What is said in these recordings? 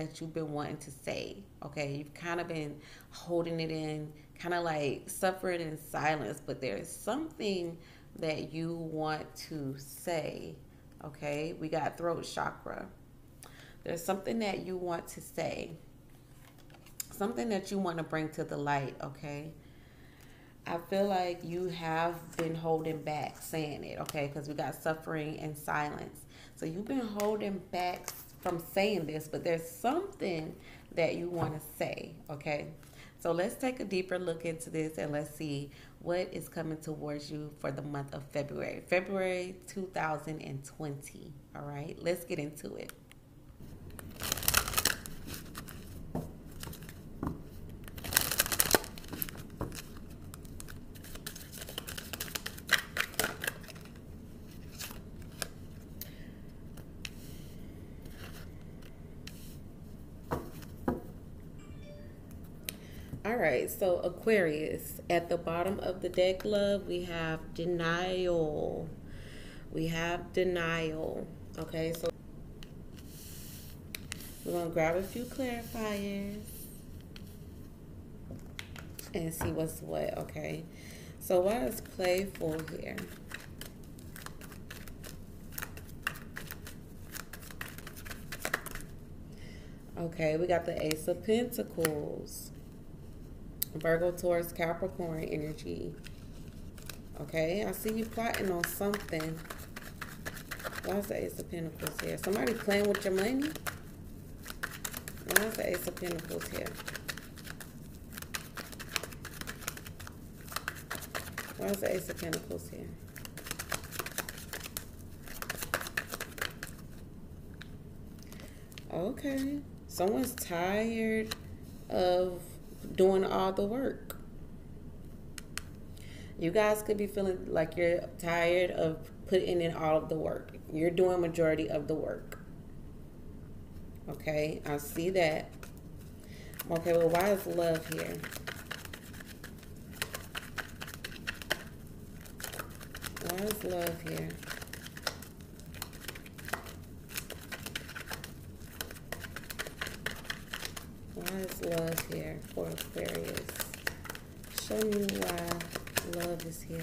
that you've been wanting to say. Okay, you've kind of been holding it in, kind of like suffering in silence, but there is something that you want to say. Okay, we got throat chakra. There's something that you want to say, something that you want to bring to the light. Okay. I feel like you have been holding back saying it, okay? Because we got suffering and silence. So you've been holding back from saying this, but there's something that you want to say, okay? So let's take a deeper look into this and let's see what is coming towards you for the month of February. February 2020, all right? Let's get into it. All right, so Aquarius, at the bottom of the deck, love, we have denial. We have denial. Okay, so we're going to grab a few clarifiers and see what's what, okay? So what is playful here? Okay, we got the Ace of Pentacles. Virgo, Taurus, Capricorn energy. Okay, I see you plotting on something. Why is the Ace of Pentacles here? Somebody playing with your money? Why is the Ace of Pentacles here? Why is the Ace of Pentacles here? Okay. Someone's tired of doing all the work. You guys could be feeling like you're tired of putting in all of the work. You're doing majority of the work. Okay, I see that. Okay, well, why is love here? Why is love here? Why is love here for Aquarius? Show me why love is here.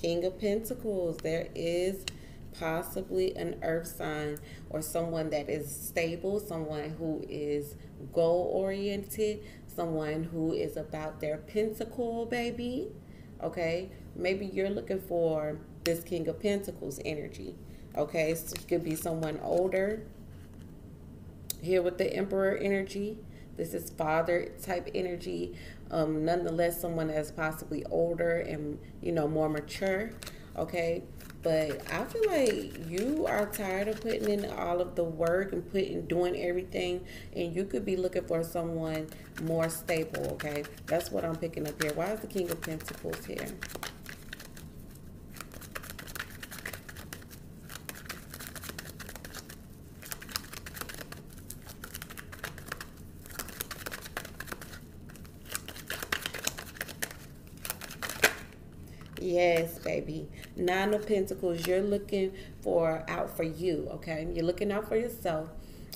King of Pentacles. There is possibly an earth sign or someone that is stable, someone who is goal oriented, someone who is about their pentacle, baby. Okay, maybe you're looking for this King of Pentacles energy. Okay, so it could be someone older. Here with the Emperor energy. This is father type energy. Um, nonetheless, someone that's possibly older and, you know, more mature. Okay, but I feel like you are tired of putting in all of the work and putting doing everything, and you could be looking for someone more stable. Okay, that's what I'm picking up here. Why is the King of Pentacles here? Yes, baby. Nine of Pentacles, you're looking for out for you, okay? You're looking out for yourself.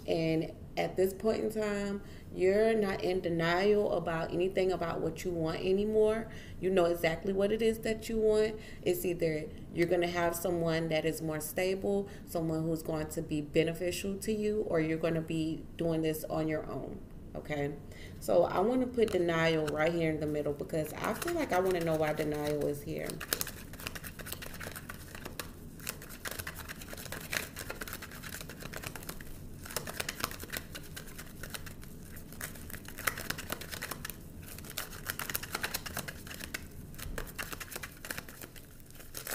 And at this point in time, you're not in denial about anything about what you want anymore. You know exactly what it is that you want. It's either you're going to have someone that is more stable, someone who's going to be beneficial to you, or you're going to be doing this on your own, okay? So I want to put denial right here in the middle because I feel like I want to know why denial is here.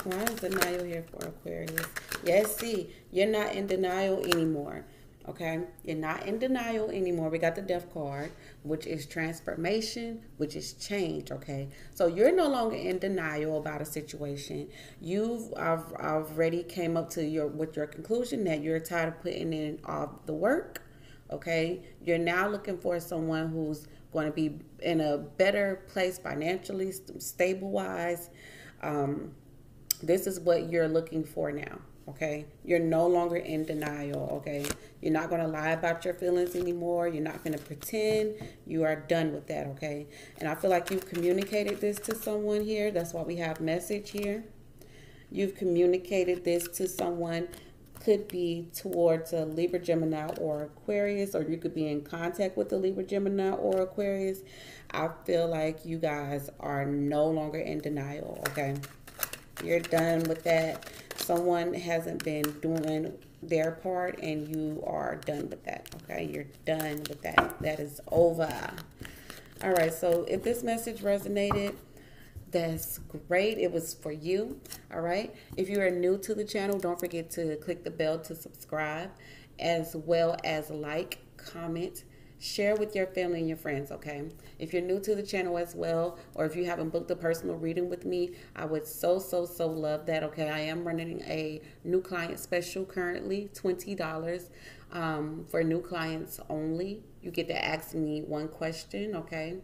Why is denial here for Aquarius? Yes, see, you're not in denial anymore okay you're not in denial anymore we got the death card which is transformation which is change okay so you're no longer in denial about a situation you've I've already came up to your with your conclusion that you're tired of putting in all the work okay you're now looking for someone who's going to be in a better place financially, stable wise. Um, this is what you're looking for now. Okay, you're no longer in denial. Okay, you're not going to lie about your feelings anymore. You're not going to pretend. You are done with that. Okay, and I feel like you've communicated this to someone here. That's why we have message here. You've communicated this to someone could be towards a Libra, Gemini, or Aquarius, or you could be in contact with a Libra, Gemini, or Aquarius. I feel like you guys are no longer in denial, okay? You're done with that. Someone hasn't been doing their part, and you are done with that, okay? You're done with that. That is over. All right, so if this message resonated, that's great. It was for you. All right. If you are new to the channel, don't forget to click the bell to subscribe, as well as like, comment, share with your family and your friends. Okay. If you're new to the channel as well, or if you haven't booked a personal reading with me, I would so, so, so love that. Okay. I am running a new client special currently, $20 um, for new clients only. You get to ask me one question. Okay